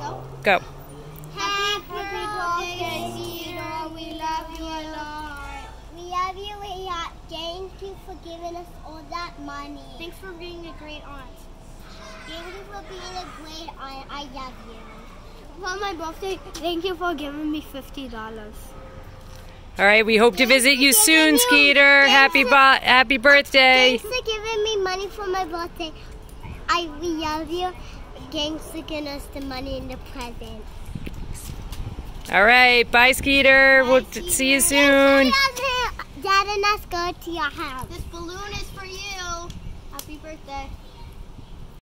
Go. Happy birthday, Skeeter. We love you a lot. We love you a lot. Thank you for giving us all that money. Thanks for being a great aunt. Thank you for being a great aunt. I love you. For my birthday, thank you for giving me $50. All right, we hope to visit you soon, Skeeter. Happy bo- happy birthday. Thanks for giving me money for my birthday. I we love you. Thanks for giving us the money in the present. All right, bye, Skeeter. We'll t- see you soon. Dad and us go to your house. This balloon is for you. Happy birthday.